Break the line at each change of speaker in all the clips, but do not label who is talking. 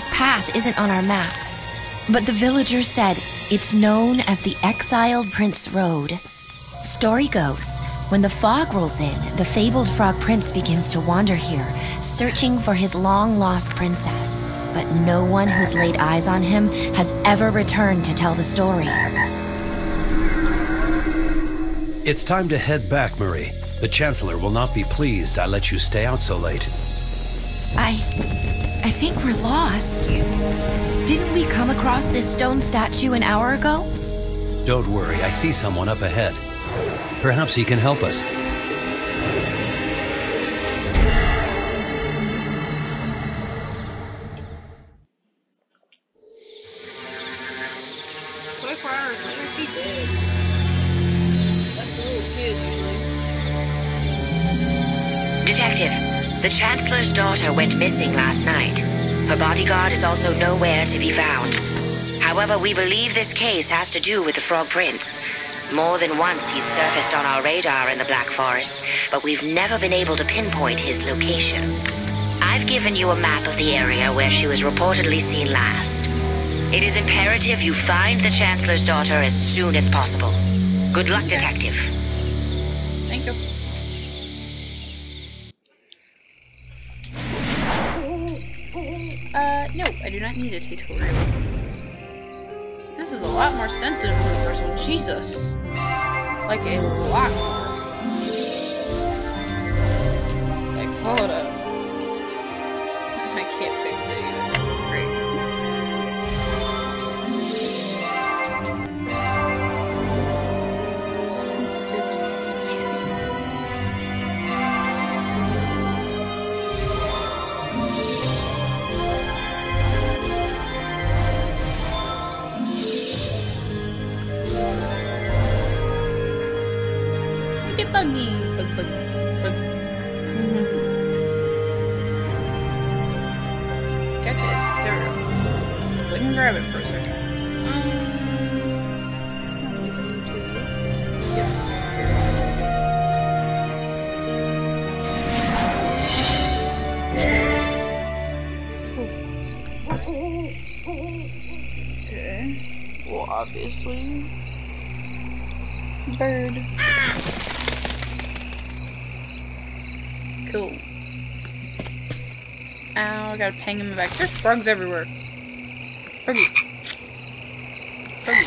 This path isn't on our map, but the villagers said it's known as the Exiled Prince Road. Story goes, when the fog rolls in, the fabled frog prince begins to wander here, searching for his long lost princess. But no one who's laid eyes on him has ever returned to tell the story.
It's time to head back, Marie. The Chancellor will not be pleased I let you stay out so late.
I. I think we're lost. Didn't we come across this stone statue an hour ago?
Don't worry, I see someone up ahead. Perhaps he can help us.
The
Chancellor's daughter went missing last night. Her bodyguard is also nowhere to be found. However, we believe this case has to do with the Frog Prince. More than once he's surfaced on our radar in the Black Forest, but we've never been able to pinpoint his location. I've given you a map of the area where she was reportedly seen last. It is imperative you find the Chancellor's daughter as soon as possible. Good luck, Detective.
Tutorial. This is a lot more sensitive than the first one. Jesus. Like a lot more. Like, hold up. Ow, I gotta pang him the back. There's frogs everywhere. Froggy. Froggy.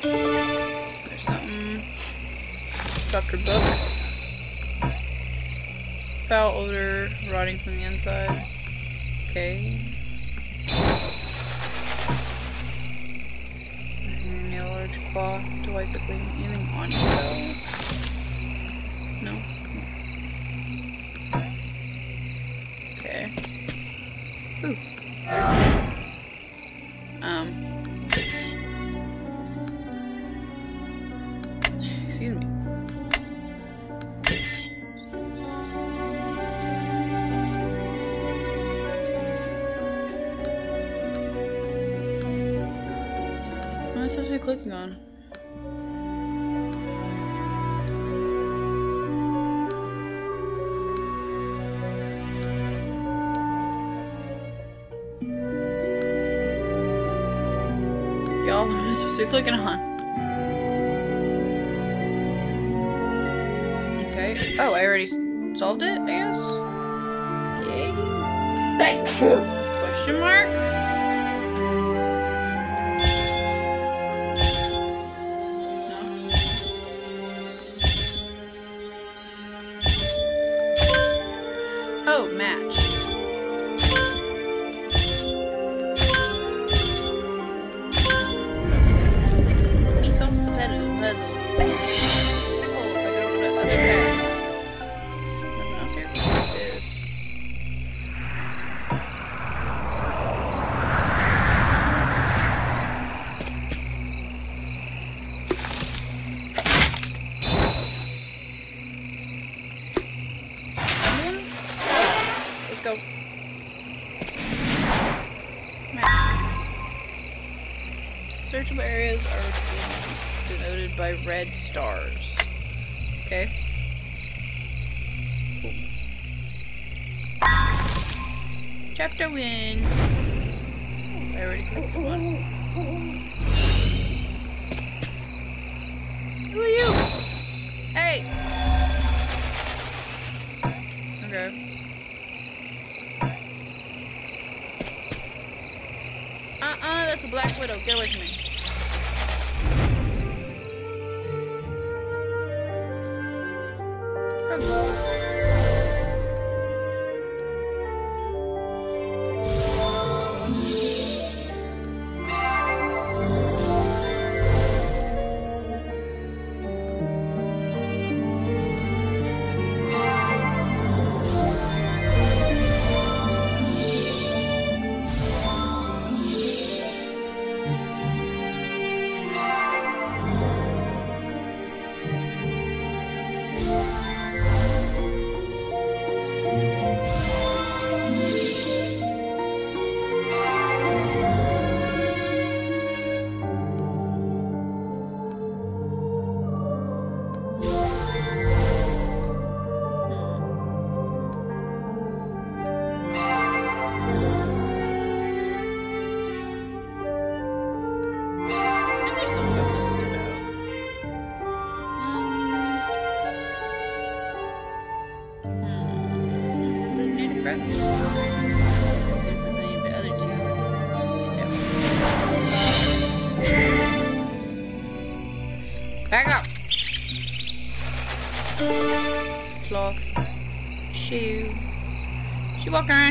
There's something. Dr. Book. Foul odor rotting from the inside. Okay. Nail large cloth to wipe it clean. Anything on you? Um. What am I supposed to be clicking on? Okay. Oh, I already solved it, I guess? Yay. Question mark? Searchable areas are denoted by red stars. Okay. Cool. Chapter win. Oh, I already clicked one. Who are you? Hey! Okay. Uh-uh, that's a Black Widow. Get away from me.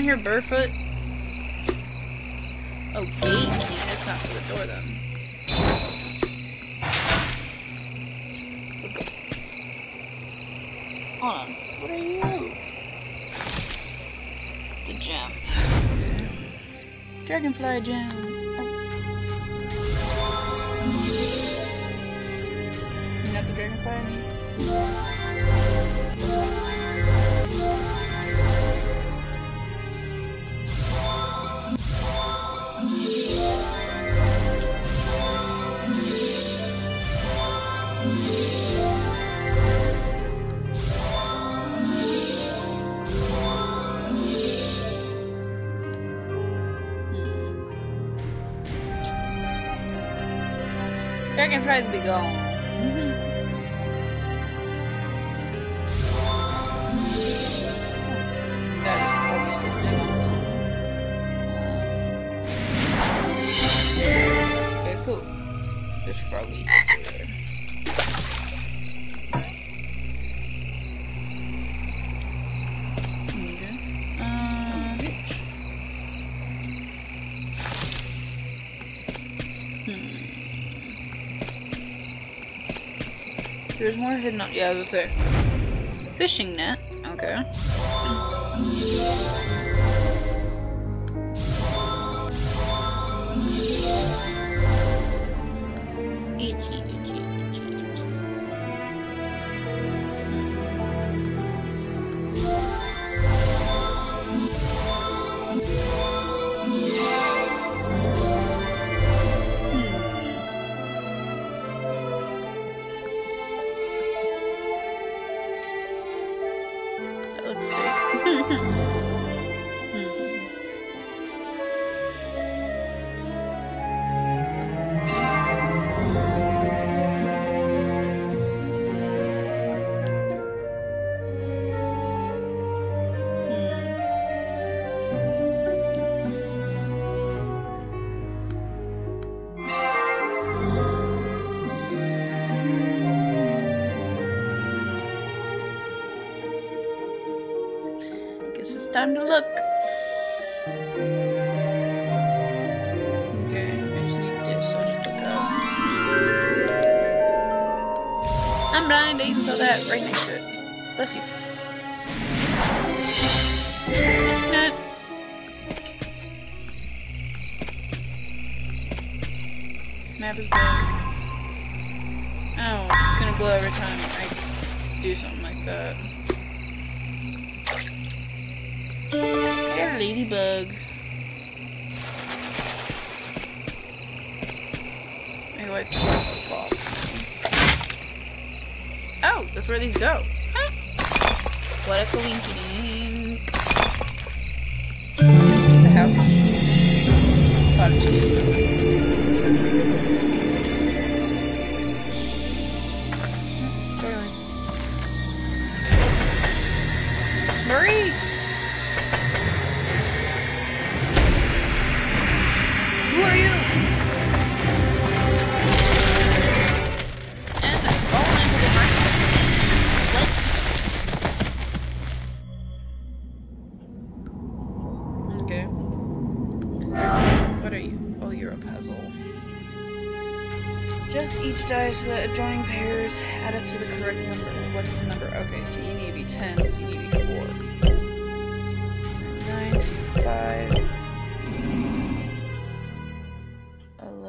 Here barefoot? Oh, gate. That's not for the door then. Hold on. What are you? The gem. Dragonfly gem. Dragonflies be gone. That is obviously saved. Okay, cool. There's froggies There's more hidden on. Yeah, I was there. Fishing net. Okay. Time to look. wood. Oh, that's where these go. Huh? What a coinky The house. Punch.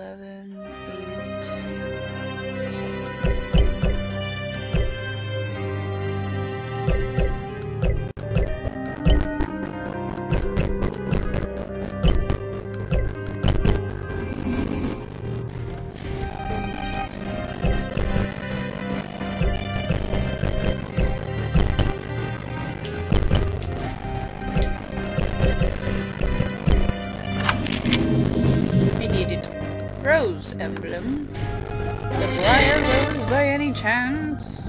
11, emblem. The briar rose by any chance?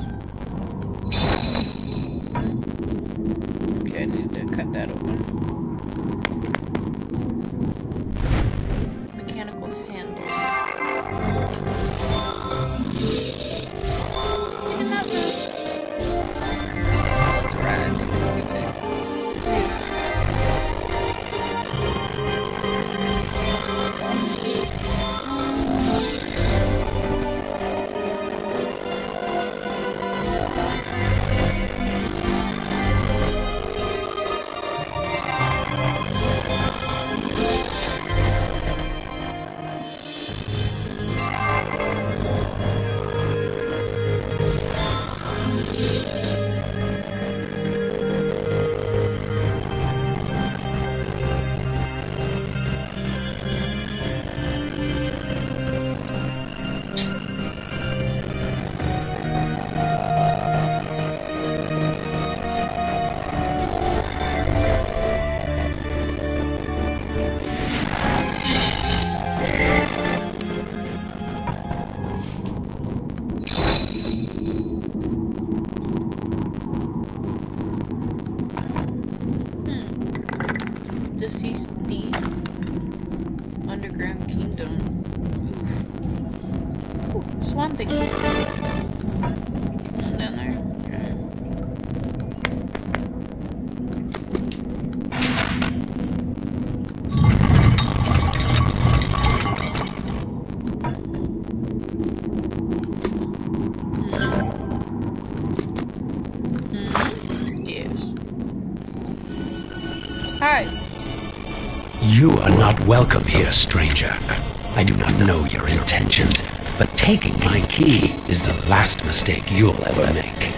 Ooh, Swan thing.
You are not welcome here, stranger. I do not know your intentions, taking my key is the last mistake you'll ever make.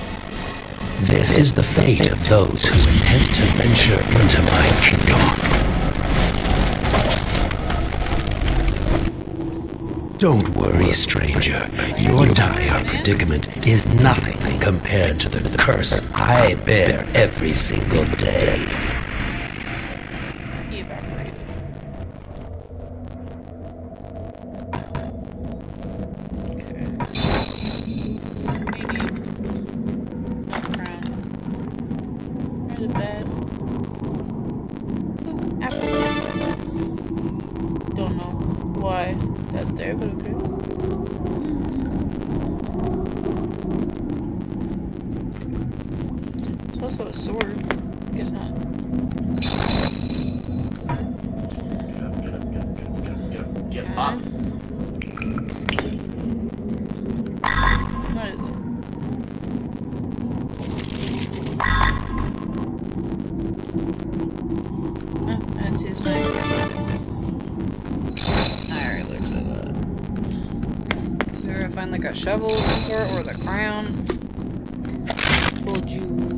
This is the fate of those who intend to venture into my kingdom. Don't worry, stranger. Your dire predicament is nothing compared to the curse I bear every single day.
Shovel or the crown. Jewels.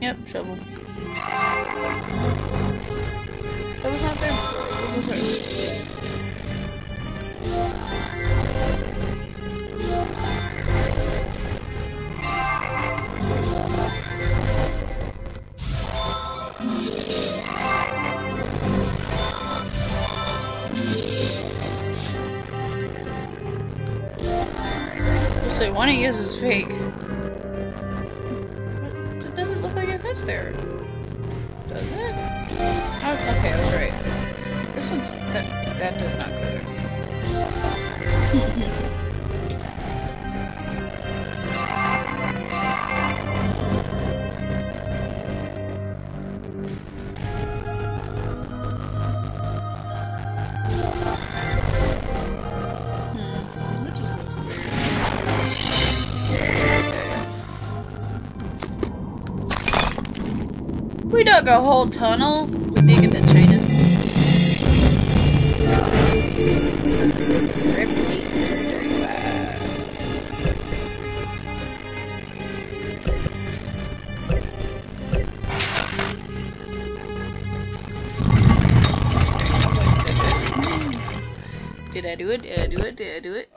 Yep, shovel. Was not there there? One he is is fake. It doesn't look like it fits there. Does it? Oh, okay, that's right. This one's that that does not go there. We dug a whole tunnel. We dig into China. Did I do it? Did I do it? Did I do it?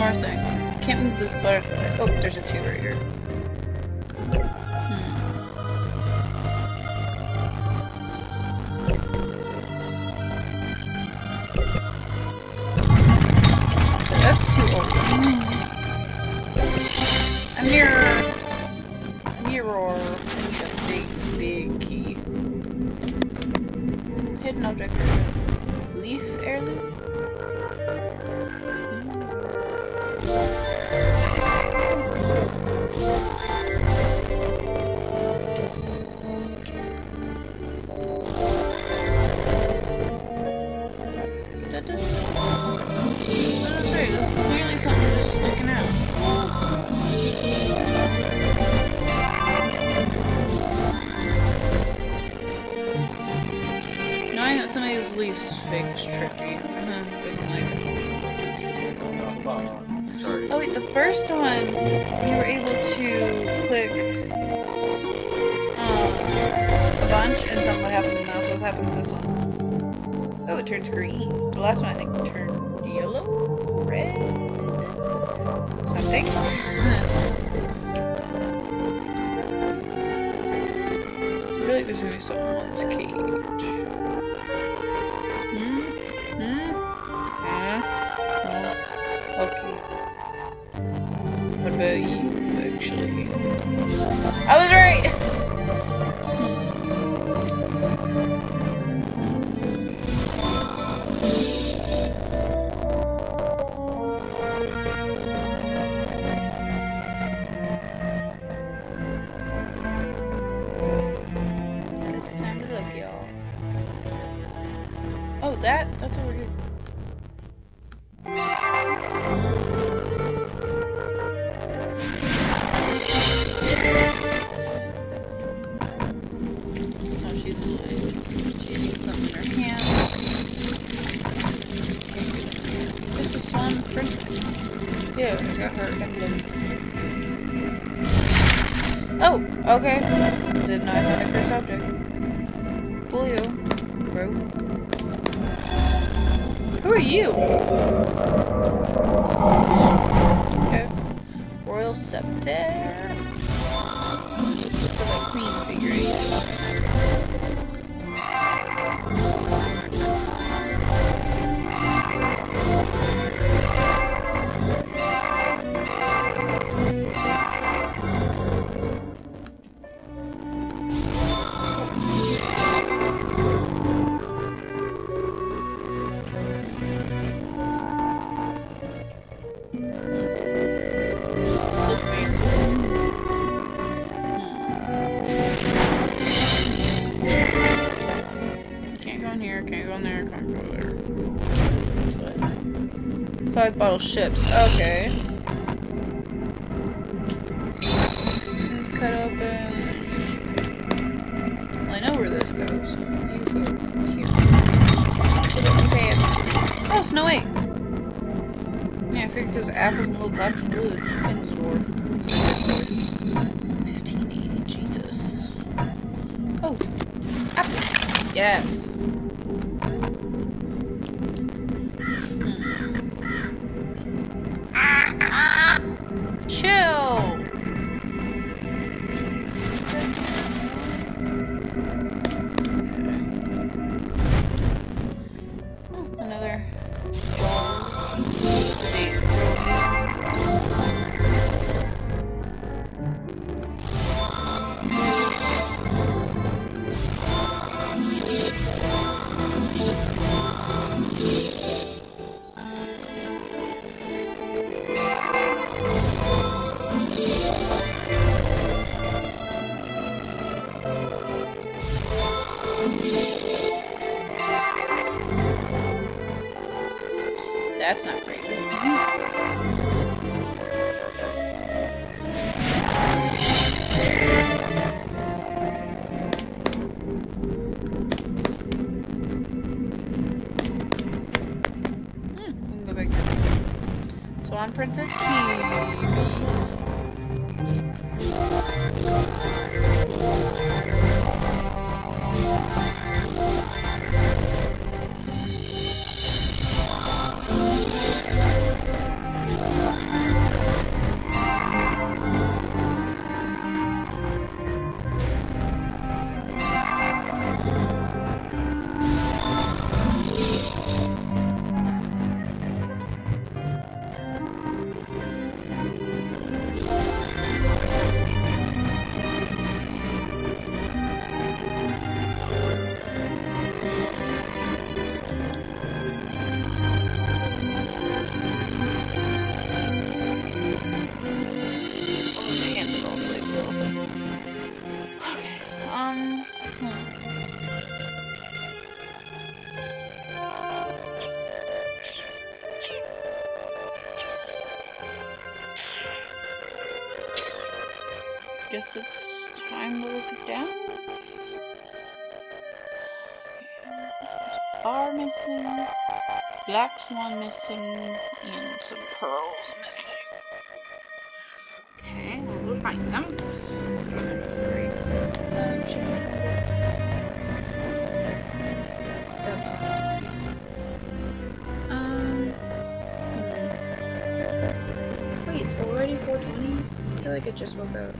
More thing. Can't move this butterfly. Oh, there's a two right here. Leaves is fake is tricky. Doesn't like it.
Sorry.
Oh wait, the first one you were able to click um, a bunch and something would happen to the mouse. What's happened to this one? Oh, it turns green. The last one I think turned That? That's over here. Oh, she's alive. She needs something in her hand. This is Swan Princess. Yeah, I got her emblem. Oh, okay. Bottle ships. Okay. Let's cut open. Well, I know where this goes. You go here. Oh, Snow. Yeah, I figured because apples and little blocks of wood in. Princess Keys. I guess it's time to look it down. Bar missing, black swan missing, and some pearls missing. Okay, we'll find them. That's all. Um. hmm. Wait, it's already 420? I feel like I just woke up.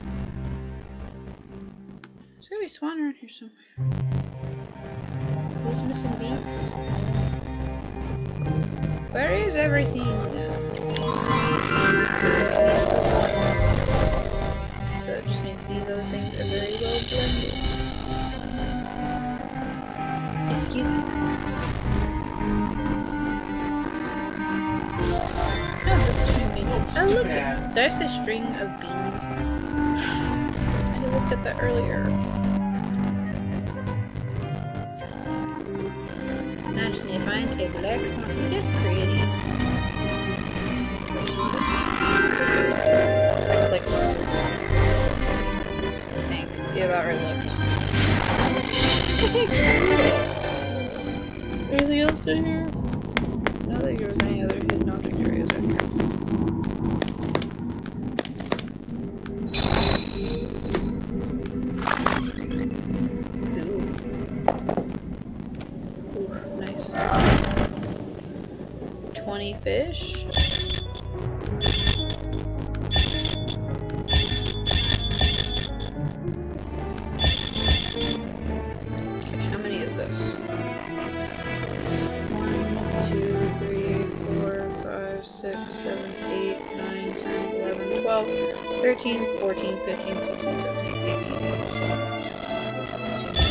There's gotta around here somewhere. Who's missing beans? Where is everything? So that just means these other things are very well blended. Excuse me. Oh, that's string beans. Oh, look! Did I say string of beans? Looked at that earlier. Now I just find a black swan. It is pretty. Like, I think. Yeah, that right looked. Anything else down here? I don't think there was any other hidden object areas in here. 14, 15, 16, 17, 18, 19, 20, 21, 22, 23, 24, 25, 26, 27, 28, 29, 30, 31, 32, 33, 34, 35, 36, 37, 38, 39, 40, 41, 42, 43, 44, 45, 46, 47, 48, 49, 50, 51, 52, 53, 54, 55, 56, 57, 58, 59, 60, 61, 62, 63, 64, 65, 66, 67, 68, 69, 70, 71, 72, 73, 74, 75, 76, 77, 78, 79, 80, 81, 82, 83, 84, 85, 86, 87, 88, 89, 90, 91, 92, 93, 94, 95, 96, 97, 98, 99, 100, 101, 102, 103, 104, 105,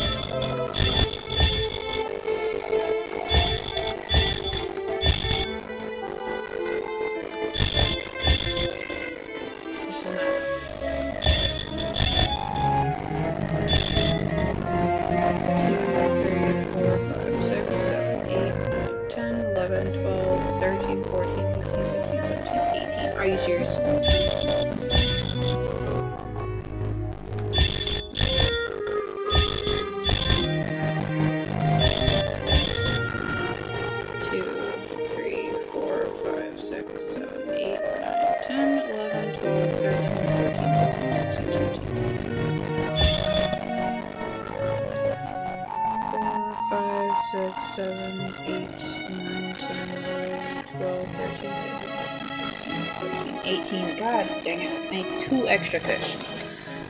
106, 107, 108, 109, 110, 111, 112, 113, 114, 115, 116, 117, 118, 119, 120, 121, 122, 123, 124, 125, 126, 127, 128, 129, 130, God dang it. I need two extra fish.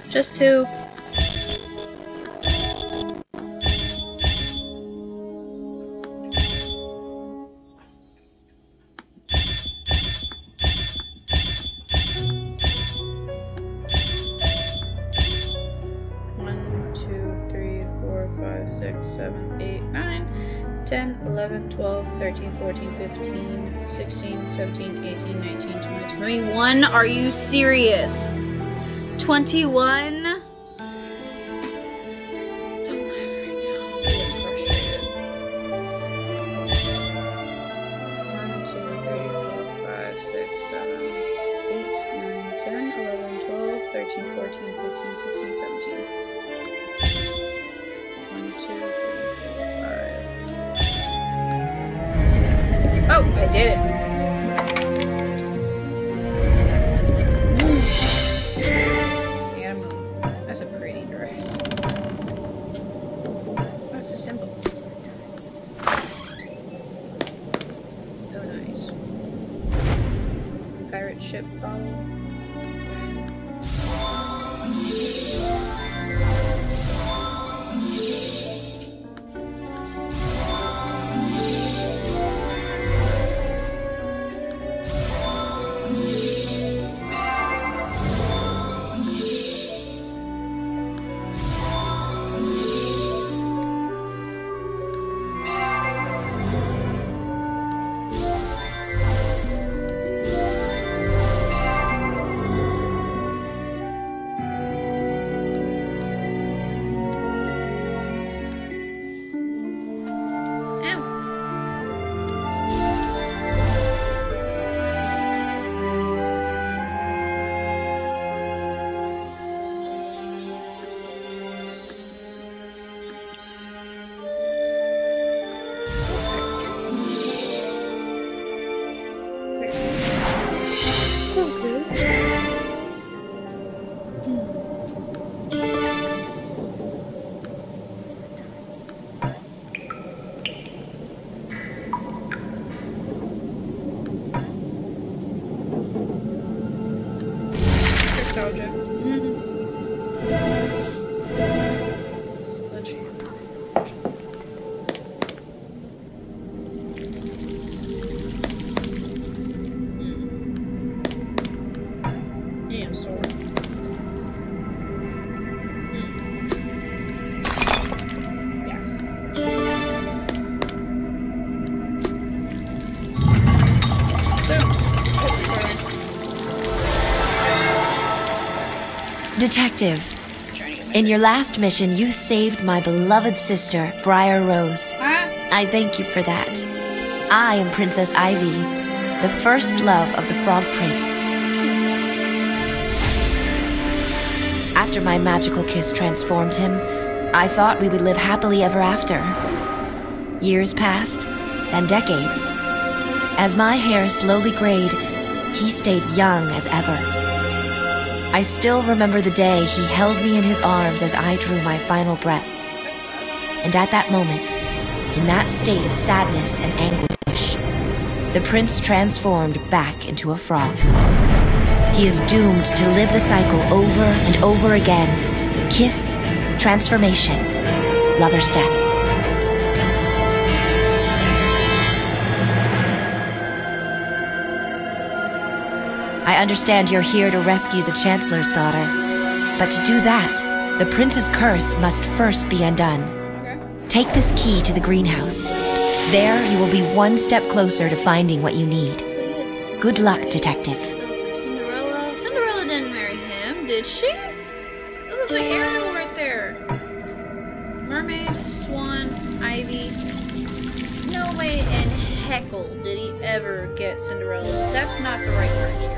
Just two. Are you serious? 21? That's a pretty dress. Oh, What's the symbol? Oh, nice. Pirate ship bottle.
Detective,
Trying to get
in your last mission, you saved my beloved sister, Briar Rose. I thank you for that. I am Princess Ivy, the first love of the Frog Prince. After my magical kiss transformed him, I thought we would live happily ever after. Years passed, and decades. As my hair slowly grayed, he stayed young as ever. I still remember the day he held me in his arms as I drew my final breath. And at that moment, in that state of sadness and anguish, the prince transformed back into a frog. He is doomed to live the cycle over and over again kiss, transformation, lover's death. Understand you're here to rescue the Chancellor's daughter, but to do that, the prince's curse must first be undone.
okay.
Take this key to the greenhouse. There, you will be one step closer to finding what you need. Good luck, detective.
That looks like Cinderella. Cinderella didn't marry him, did she? That looks like Ariel right there. Mermaid, Swan, Ivy. No way in heckle did he ever get Cinderella. That's not the right Prince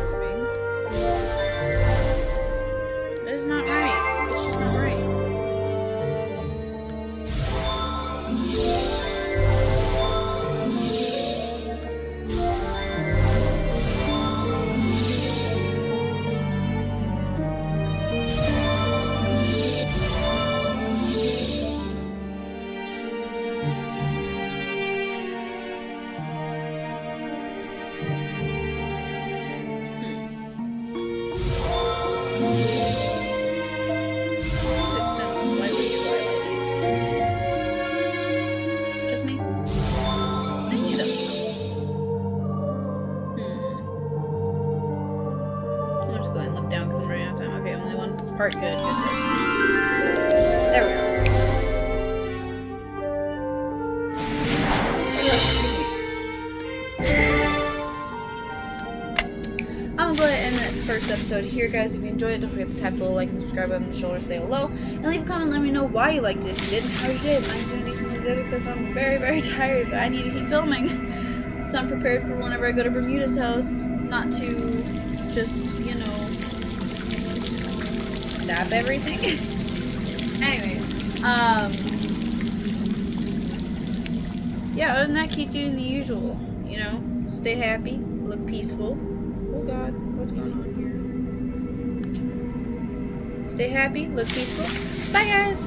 heart good. There we go. I'm gonna go ahead and end the first episode here, guys. If you enjoyed it, don't forget to tap the little like and subscribe button on the shoulder, say hello, and leave a comment. Let me know why you liked it. If you didn't, how your day? Mine's doing decently good, except I'm very, very tired, but I need to keep filming. so I'm prepared for whenever I go to Bermuda's house, not to just, you know, stab everything. um, yeah. Other than that, keep doing the usual. You know, stay happy, look peaceful. Oh God, what's going on here? Stay happy, look peaceful. Bye, guys.